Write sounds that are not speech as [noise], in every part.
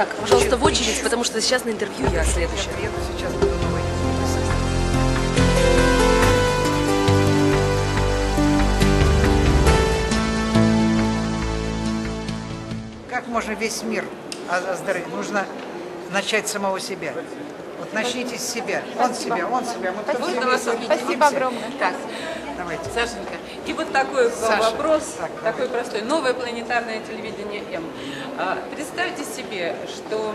Так, пожалуйста, в очередь, потому что сейчас на интервью я Я следующая. приеду сейчас. Как можно весь мир оздоровить? Нужно начать с самого себя. Вот начните с себя. Он себя, он себя. Мы Спасибо. все вместе Спасибо объединимся. огромное. Так, Давайте. Сашенька, и вот такой Саша. вопрос, Так, такой простой. Новое планетарное телевидение М. А, Представьте себе, что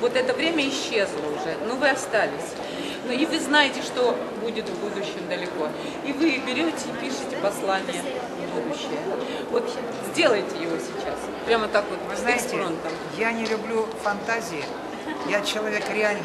вот это время исчезло уже, но вы остались. Ну и вы знаете, что будет в будущем далеко. И вы берете и пишете послание в будущее. Вот сделайте его сейчас. Прямо так вот, Вы знаете, экспромтом. я не люблю фантазии. Я человек реальный,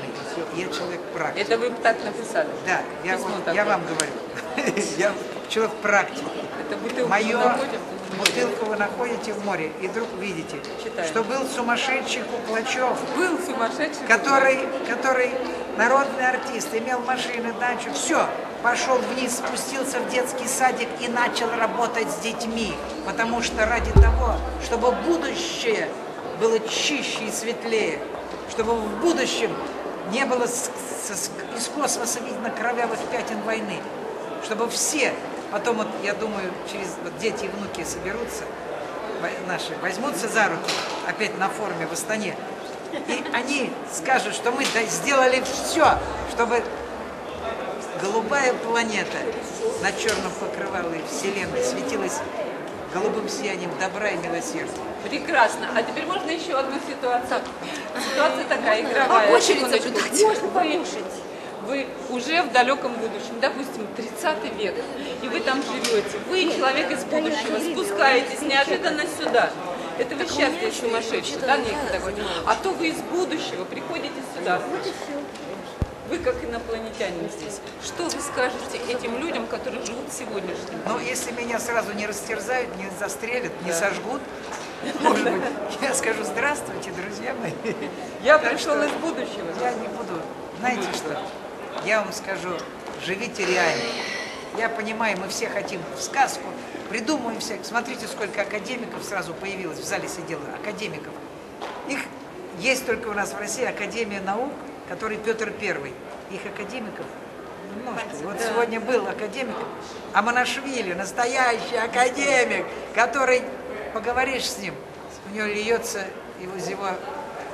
я человек практик. Это вы так написали. Да, я, вот- я вам говорю. [laughs] Я человек практик. Это бутылку мы находим. бутылку вы находите в море, и вдруг видите, Читаем. что был сумасшедший Куклачев, Был сумасшедший. который, который народный артист, имел машины, дачу, все, пошел вниз, спустился в детский садик и начал работать с детьми, потому что ради того, чтобы будущее было чище и светлее, чтобы в будущем не было из космоса видно кровавых пятен войны, чтобы все, потом вот, я думаю, через вот дети и внуки соберутся, наши, возьмутся за руки, опять на форуме в Астане, и они скажут, что мы сделали все, чтобы голубая планета на черном покрывале Вселенной светилась голубым сиянием добра и милосердия. Прекрасно. А теперь можно еще одну ситуацию. Ситуация такая игровая. А очередь Секундочку. соблюдать. Вы, вы уже в далеком будущем, допустим, 30 век, и вы там живете. Вы человек из будущего, спускаетесь неожиданно сюда. Это вы счастье сумасшедший, да, некий такой. А то вы из будущего приходите сюда. Вы как инопланетянин здесь. Что вы скажете этим людям, которые живут сегодняшним? Но если меня сразу не растерзают, не застрелят, не сожгут, может быть, я скажу здравствуйте, друзья мои. Я Так пришел из будущего. Я не буду. Знаете что? Я вам скажу, живите реально. Я понимаю, мы все хотим в сказку, придумываем всяких. Смотрите, сколько академиков сразу появилось, в зале сидело, академиков. Их есть только у нас в России Академия наук, который Петр Первый. Их академиков немножко. Вот сегодня был академик Аманашвили, настоящий академик, который, поговоришь с ним, у него льется из его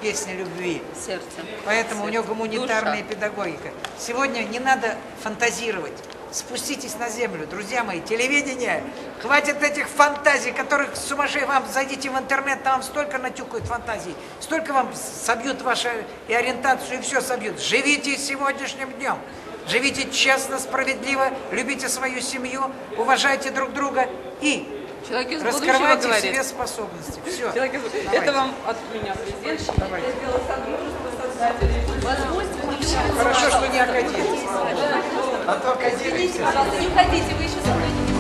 песня любви. Сердце. Поэтому у него Сердце. гуманитарная Душа. педагогика. Сегодня не надо фантазировать. Спуститесь на землю, друзья мои, телевидение. Хватит этих фантазий, которых сумасшедшие. Вам зайдите в интернет, там вам столько натюкают фантазий, столько вам собьют вашу и ориентацию, и все собьют. Живите сегодняшним днем. Живите честно, справедливо, любите свою семью, уважайте друг друга и Человек из раскрывайте в говорит. себе способности. Все. Человек из- Давайте. Это вам от меня презент. Давайте. Создателей. Хорошо, что не академик. А то академик. Пожалуйста, не уходите, вы еще со мной не